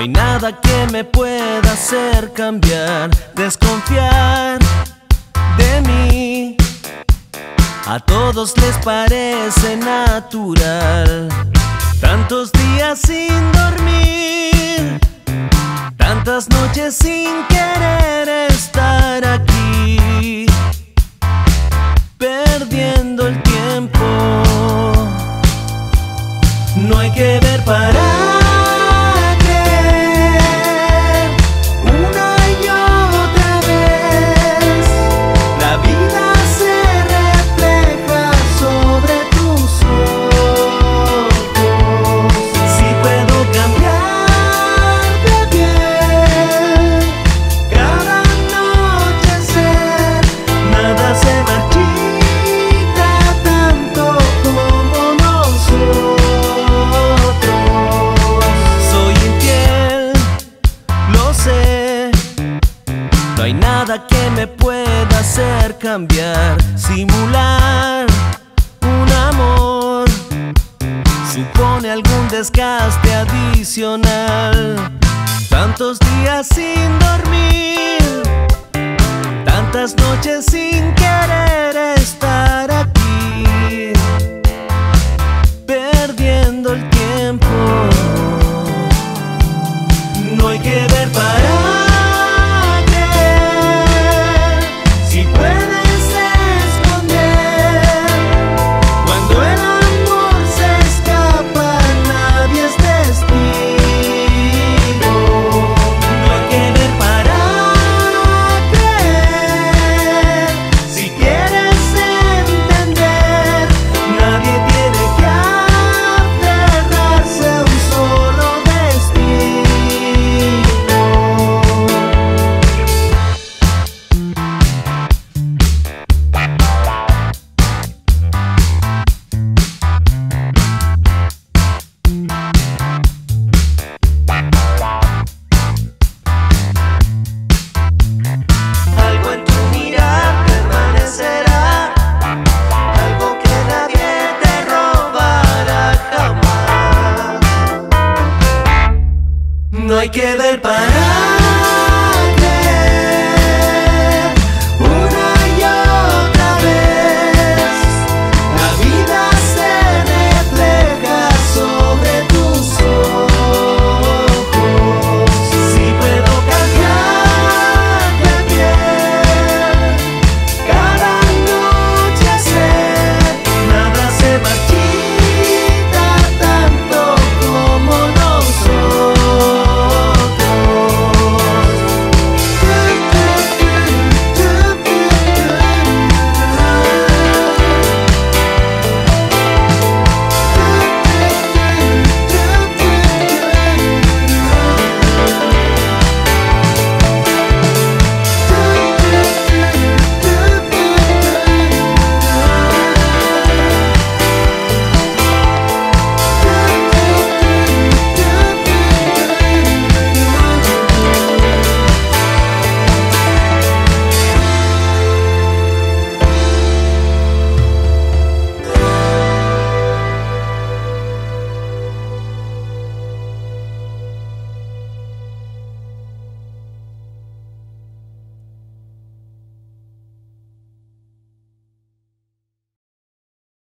hay nada que me pueda hacer cambiar, desconfiar de mí. A todos les parece natural tantos días sin dormir, tantas noches sin querer estar aquí, perdiendo el tiempo. No hay que ver para que me pueda hacer cambiar, simular un amor. Supone algún desgaste adicional. Tantos días sin dormir, tantas noches sin hay que ver para